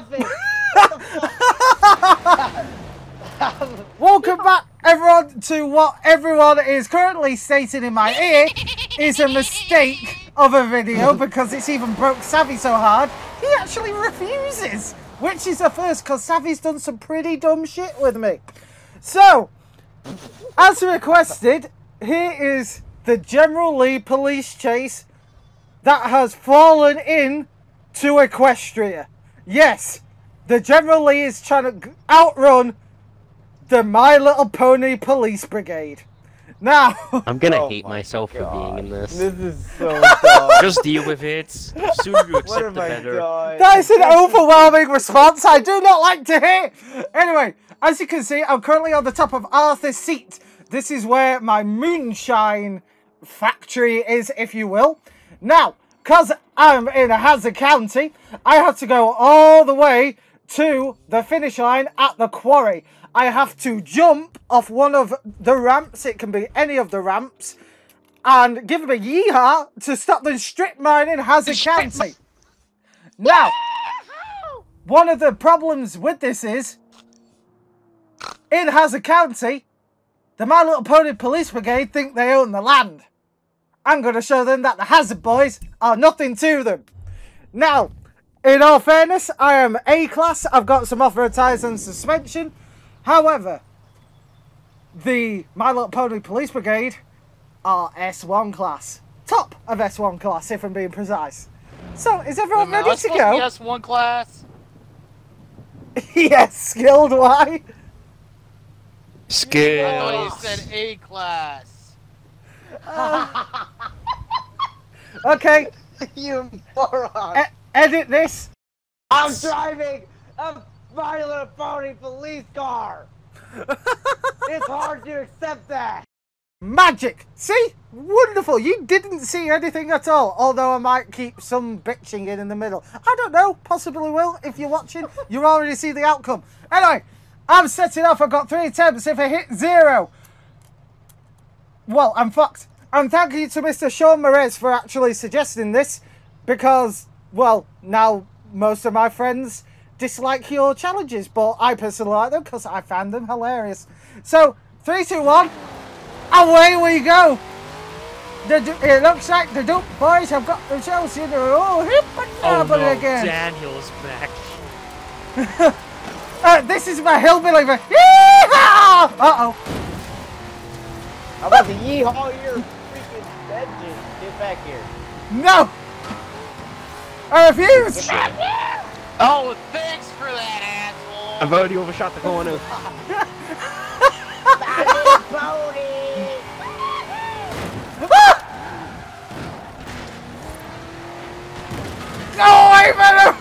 traffic. Welcome back, everyone, to what everyone is currently stating in my ear is a mistake of a video because it's even broke Savvy so hard, he actually refuses. Which is a first because Savvy's done some pretty dumb shit with me. So, as requested, here is the General Lee police chase that has fallen in to Equestria. Yes, the General Lee is trying to outrun the My Little Pony Police Brigade. Now, I'm gonna Oh hate my myself for being in this. This is so dumb. Just deal with it. The sooner you accept, the better. done? that is an overwhelming response I do not like to hear. Anyway, as you can see, I'm currently on the top of Arthur's Seat. This is where my moonshine factory is, if you will. Now, because I'm in Hazzard County, I have to go all the way to the finish line at the quarry. I have to jump off one of the ramps, it can be any of the ramps, and give them a yeehaw to stop the strip mining in Hazzard County. Now, one of the problems with this is, in Hazzard County, the My Little Pony Police Brigade think they own the land. I'm going to show them that the Hazzard Boys are nothing to them. Now, in all fairness, I am A class. I've got some off-road tyres and suspension. However, the My Little Pony Police Brigade are S1 class. Top of S1 class, if I'm being precise. So, is everyone ready to go? Yes, one class. yes, skilled. Why? Skilled. I thought you said A class. Okay, you moron. e- edit this. I'm driving a Little Pony police car. it's hard to accept that. Magic. See? Wonderful. You didn't see anything at all. Although I might keep some bitching in in the middle. I don't know. Possibly will. If you're watching, you already see the outcome. Anyway, I'm setting off. I've got three attempts. If I hit zero, well, I'm fucked. And thank you to Mr. Sean Merez for actually suggesting this because, well, now most of my friends dislike your challenges, but I personally like them because I found them hilarious. So, three, two, one. Away we go! The, it looks like the Duke boys have got themselves in a oh, hip and Oh no, again. Daniel's back. Uh, this is my hillbilly. Uh-oh. I'm about to yeehaw your freaking engine. Get back here. No! I refuse! Oh, thanks for that, asshole. I've already overshot the corner. Pony! Go away, man!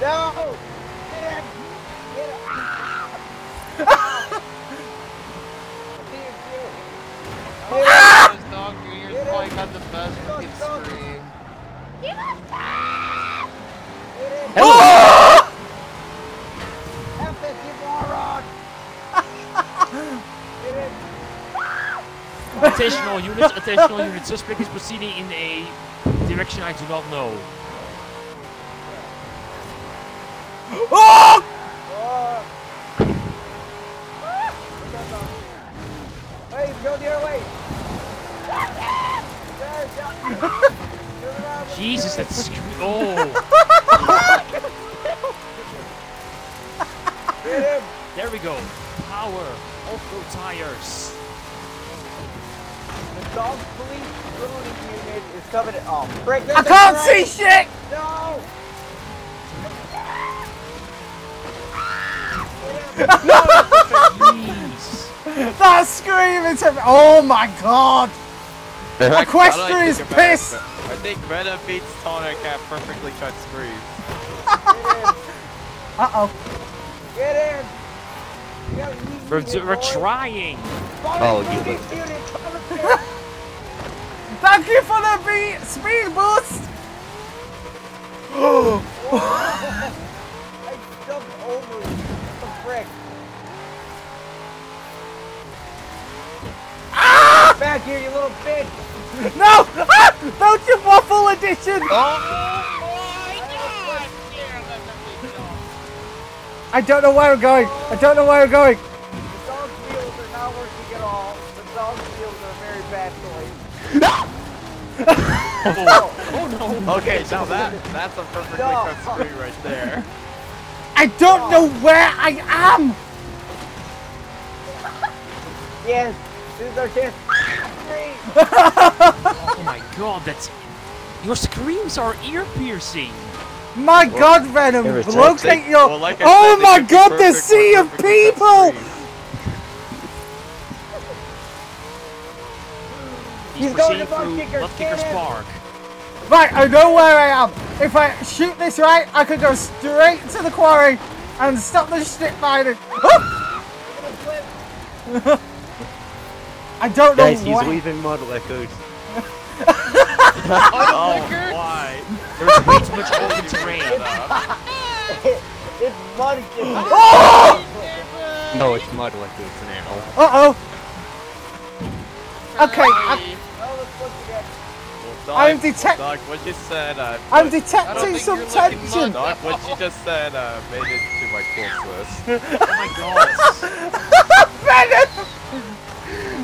No! Get him! Get him! Ah! Those dog juniors probably got the best freaking scream. Get him! F it, you moron! Get him! Attentional units, attentional units. Suspect is proceeding in a direction I do not know. Oh! Oh. Hey, he's going the other way! There, John. Turn around, let's Jesus, do it. that's scre- oh. There we go. Power. Off-road tires. The dog police ruining unit is coming in. Oh, frick! I can't see shit! No! That scream is... Oh my god! Equestria is pissed! I think Meta beats Tonic at perfectly cut screws. Uh-oh. Get in! You gotta leave We're, we're trying. Oh, you Thank you for the speed boost! Oh! I jumped over you. What the frick? Ah! Back here, you little bitch! no! Ah! Don't you waffle edition! Oh! I don't know where I'm going. I don't know where I'm going. Oh, okay, now that that's a perfectly No. cut screen right there. I don't know where I am. Yes, this is our chance. Three. Oh my god, that's... Your screams are ear piercing. My God, Venom, irritating. locate your. Well, like I oh said, my God, the sea of people. screens. He's, He's going to Butt Kicker, Butt Kicker's get. Park. Right, I know where I am. If I shoot this right, I could go straight to the quarry and stop the shit mining. I don't know Guys, he's where. leaving mud liquors. Oh, why? There's way too much open terrain. it's mud. Oh! No, it's mud liquors now. Uh oh. Okay, I, Oh, let's look again. Well, Doug, I'm detect- Doug, what you said, uh, I'm what- detecting some tension. mud. What you just said, uh, made it to my close list. Oh my god. Venom!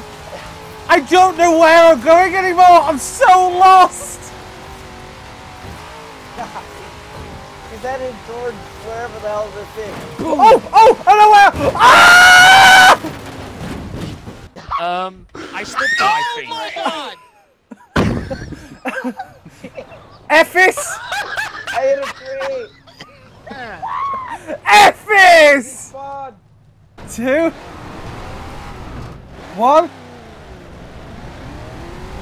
I don't know where I'm going anymore. I'm so lost. He's headed towards wherever the hell this is. Oh, oh, I know where. Ah! Um, I stopped driving. Effis! I hit a tree. Effis! Spawn. Two. One.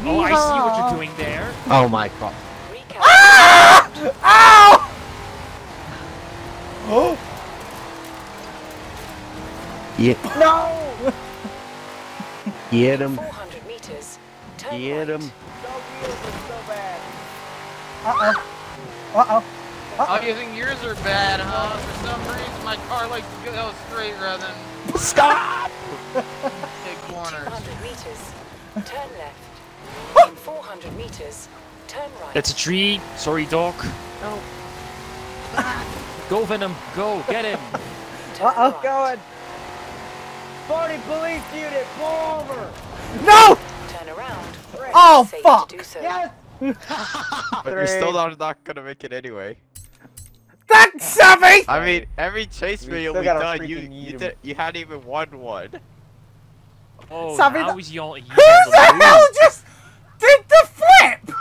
Oh, I see what you're doing there. Oh my god. Ah! Ow! Oh, Yeah, No! get him. 400 meters. Turn Get right. him. Dog wheels are so bad. Uh-oh. Uh-oh. Oh, you think yours are bad, huh? For some reason, my car likes to go straight rather than Stop! take corners. 200 meters. Turn left. In 400 meters. Turn right. That's a tree. Sorry, dog. No. Go, Venom. Go. Get him. Uh-oh. right. Going. Spawning police unit, pull over! No! Turn around. Oh, Safe fuck. to do so. Yes! But you're still not, not gonna make it anyway. Thanks, Savvy! I mean, every chase We video still we gotta done, you freaking eat you, 'em. did, you hadn't even won one. Oh, Savvy, now the- he's yelling. he's Who the move. hell just did the flip?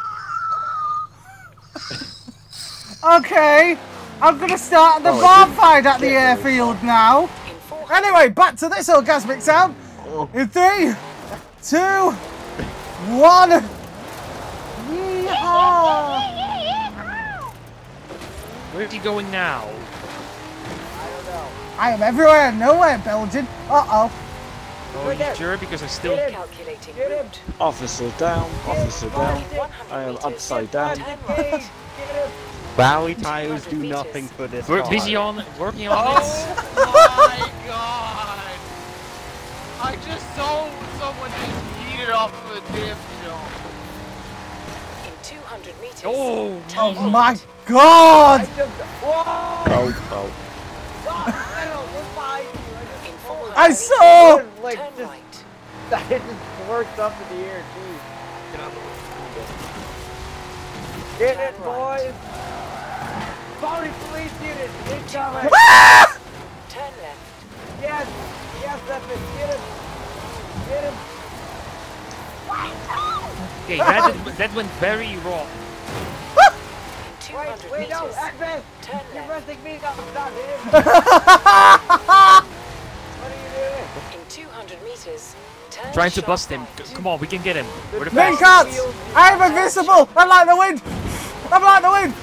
okay, I'm gonna start the Oh, it bar fight at the get very airfield now. Anyway, back to this orgasmic sound. Oh. In three, two, one. Yeehaw! Where's he going now? I don't know. I am everywhere and nowhere, Belgian. Uh oh. Oh, Right you sure? Because I still. Calculating route. Officer down, officer down. I am upside down. Turn Engage! right. Get him! Rally tires do nothing for this We're car. busy on working on Oh this. my god! I just saw someone just yeet it off of a damn jump. In 200 meters. Oh, turn Oh my god! I jumped. Whoa! Oh, oh. Stop! I don't look. I just In 400 I meters. saw! like Turn just right. I just worked up in the air, geez. Get it, boys! Phony police unit, incoming! Turn left. yes! Yes, that's it! Get him! Get him! Okay, that, did- that went very wrong. In Wait, 200 wait, no! meters. Turn You're left. me! No, stop him! What are you doing? In 200 meters. Turn Trying to bust him. right. C- Come on, we can get him. We're the Main fastest. cuts! I'm invisible! I'm like the wind! I'm like the wind!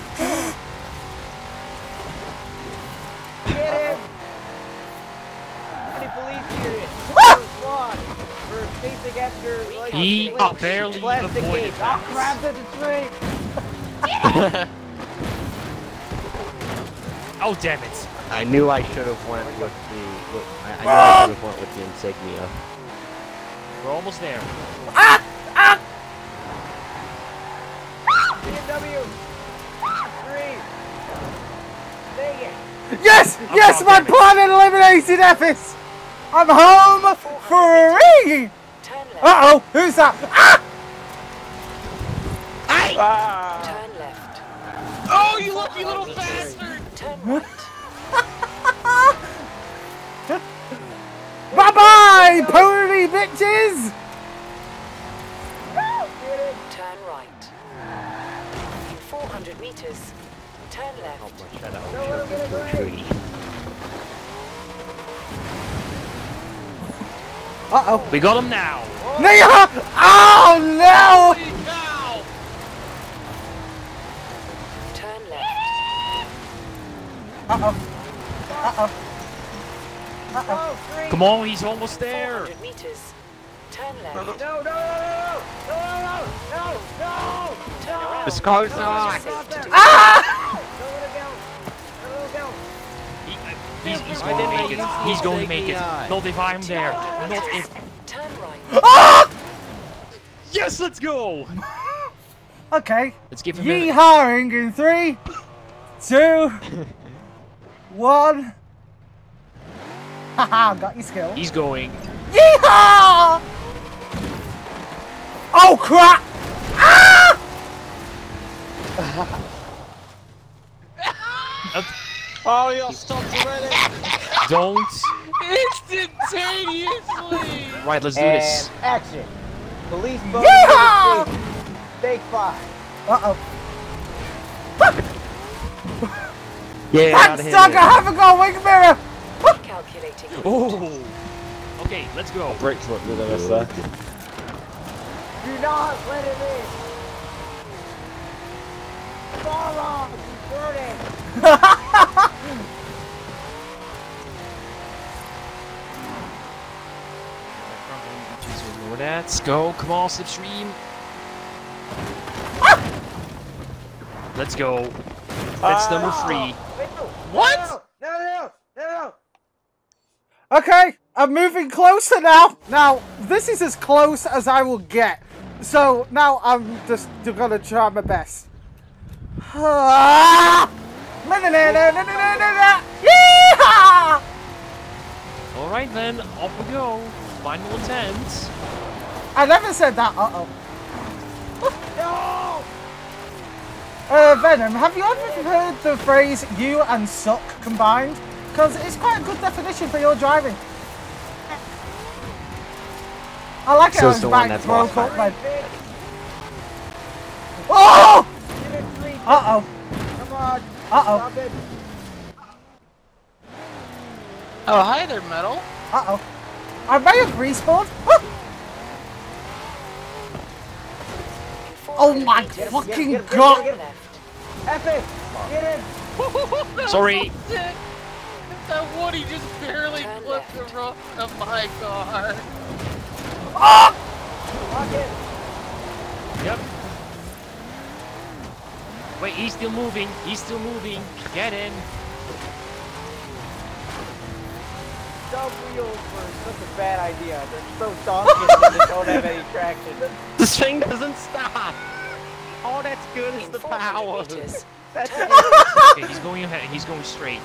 He little barely plastic avoided cage. that. I'll grab the tree! Oh, damn it. I knew I should have went with the. With, I, I knew I should have went with the insignia. We're almost there. Ah! Ah! BMW! Three! Dang it. Yes! yes! Oh, My planet eliminated Epis! I'm home free! Turn left. Uh oh! Who's that? Ah! Turn left. Oh, you lucky little bastard! Turn right. Bye bye, pony bitches! Turn right. In 400 meters, turn left. Shut up. Shove into a tree. Uh oh. We got him now. Nia! Oh no! Holy cow! Turn left. Uh oh. Uh oh. Uh oh. Oh. Come on, he's almost there. 400 meters, turn left. No, no, no, no, no, no, no, no, Turn around. This car's Allow on. yourself to do- Ah! Don't let it go. Don't let it go. He, uh, he's, going to make it. He's going to make it. Not if I'm there. Not if. Ah! Yes, let's go. Okay. Let's give him a Yeehawing in three, two, one. Haha, got your skill. He's going. Yeehaw! Oh crap! Ah! Oh, you're stopped already. Don't. Instantaneously! Right, let's do And this. action. Police boat. Yeehaw! Take five. Uh oh. Yeah, Thanks, out of Doug, I haven't got a wing mirror! Calculating. Oh. Okay, let's go. Bricks look good at us there. Do not let it in. Follow. Burning. Let's go. Come on, Slipstream. Let's go. That's number three. No. What? No, no, no, no, no. Okay, I'm moving closer now. Now, this is as close as I will get. So now I'm just gonna try my best. Ah! All right then, off we go. Final attempt. I never said that. Uh oh. No. Uh, Venom, have you ever heard the phrase "you and suck" combined? Because it's quite a good definition for your driving. I like it. So how it's the one back that's broke up then. Oh! Give it three. Uh oh. Come on. Uh oh. Oh, hi there, Metal. Uh oh. I may have respawned. Oh 400 my meters, fucking get it, get it, god! get it. Left. Get in. Sorry. That Woody just barely Turn clipped the left. roof of oh my car. Lock it. Yep. Wait, he's still moving. He's still moving. Get in. Dumb wheels were such a bad idea. They're so donkey and they don't have any traction. This thing doesn't stop. All that's good is In the power. meters, That's turn it. Okay, he's going ahead. He's going straight.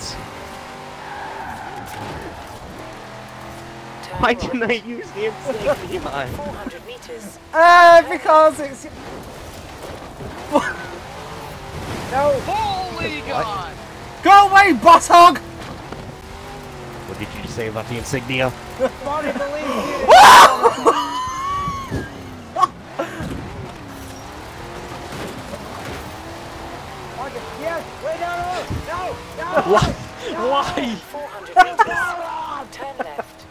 Turn Why didn't I use the insignia? 400 meters, Uh, because it's. No. Holy God! Go away, Boss Hogg! What did you just say about the insignia? Bonnie believes. Why? Why? 400 meters, turn left.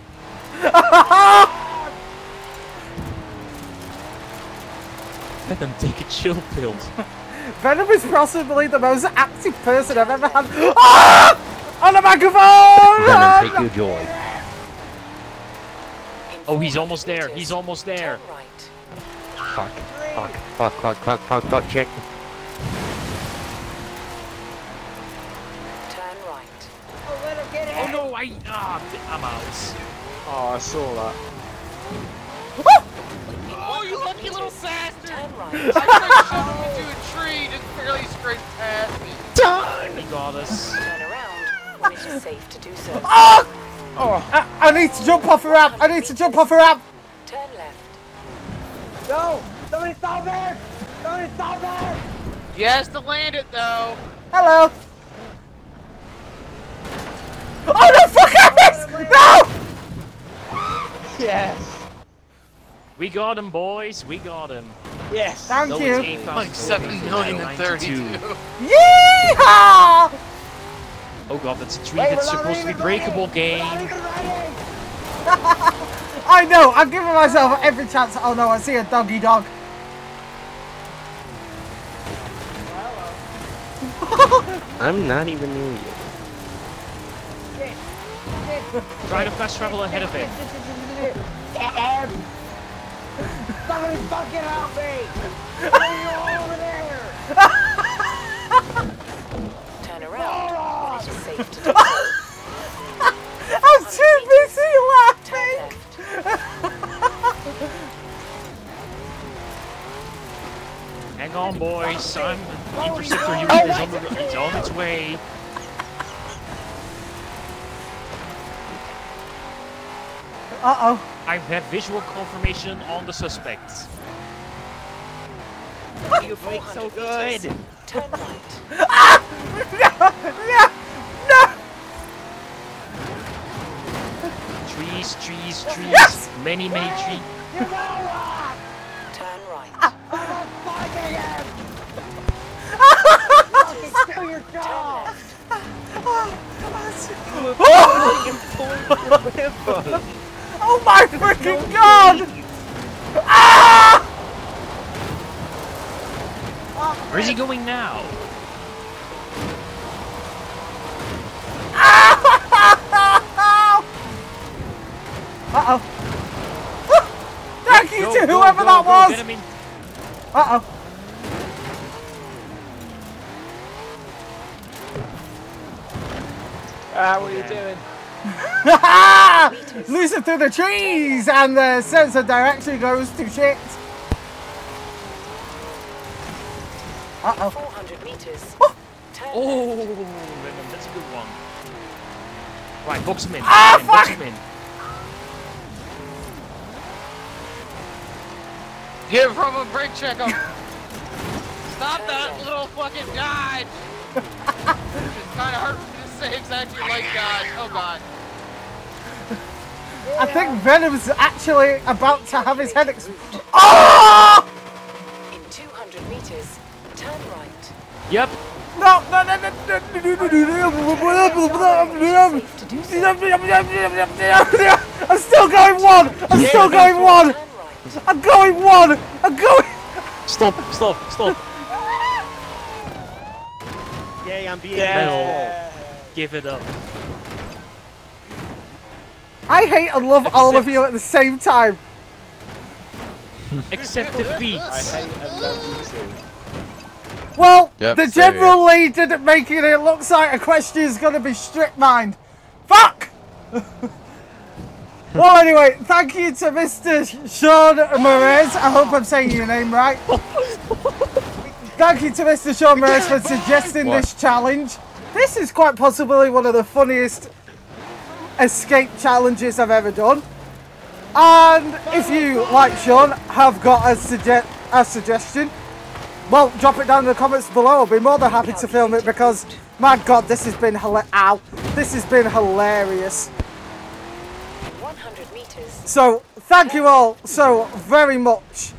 Venom, take a chill pill. Venom is possibly the most active person I've ever had. Ah! On the microphone! Venom, take your joy. Oh, he's almost there. He's almost there. Fuck, fuck, fuck, fuck, fuck, fuck, fuck, check. Turn right. Oh, let him get Oh no, I ah, I'm out. Oh, I saw that. Oh, you lucky little bastard! Turn right. I tried to shove him into a tree, just barely scraped past me. He got us. Turn. It is safe to do so. Ah! Oh! I, I need to jump off a ramp. I need to jump off a ramp. Turn left. No! Somebody stop it! Somebody stop it! He has to land it though. Hello. Oh no! Fuck! I missed! No! Yes! We got him, boys. We got him. Yes! Thank No, you. it's 8,000 Like seven million and thirty-two. 992. Yeehaw! Oh god, that's a tree Wait, that's we're supposed to be breakable ready. We're not game. I know. I'm giving myself every chance. Oh no! I see a doggy dog. I'm not even near you. Try to fast travel ahead of it. Damn! Somebody fucking help me! Around. It is safe to do so. I'm too busy laughing. Hang on, boys. I'm the interceptor unit is on, the, it's on its way. Uh oh. I have visual confirmation on the suspects. You break so good. Turn right. No! No! No! Trees, trees, trees. Yes! Many, many trees. You know what? Turn right. I'm fucking him! Fucking your job! Oh my freaking god! Ah! Where's he going now? Uh oh. Thank you Go, to go, whoever go, that was! Get him in. Uh oh. Ah, what are you doing? Losing through the trees and the sense of direction goes to shit. Uh oh. 400 meters. Turn Oh, that's a good one. Right, box him in. Ah, box him in, box him. Give from a brake check him. Stop that little fucking dodge. it's kind of hard for me to say exactly like dodge. Oh god. I think Venom's actually about to have his head ex- Oh! In 200 meters. Turn right. Yep. No, no, no, no, no, no, Safe to do so. no, I'm still going one! I'm still going one! Turn right. I'm going one! I'm going... Stop, stop, stop. Yay, I'm being Venom, give it up. I hate and love all of you at the same time. Accept defeat. Well, Yep, the same general lead didn't make it. It looks like a question is going to be strip mined. Fuck! well, anyway, thank you to Mr. Sean Moraes. I hope I'm saying your name right. thank you to Mr. Sean Moraes for suggesting What? this challenge. This is quite possibly one of the funniest escape challenges I've ever done. And if you, like Sean, have got a, suge- a suggestion, well, drop it down in the comments below. I'll be more than happy to film it because, my God, this has been hila- ow, this has been hilarious. 100 meters. So, thank you all so very much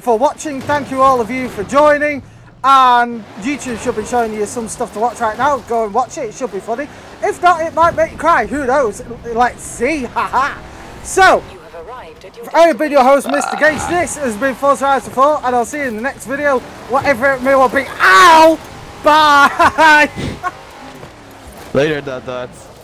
for watching. Thank you all of you for joining. And YouTube should be showing you some stuff to watch right now. Go and watch it. It should be funny. If not, it might make you cry. Who knows? Let's see. Haha. So, You have arrived I have been your host, Mr. Gauge. This has been Forza Horizon 4, and I'll see you in the next video, whatever it may well be. Ow! Bye! Later, dot dots.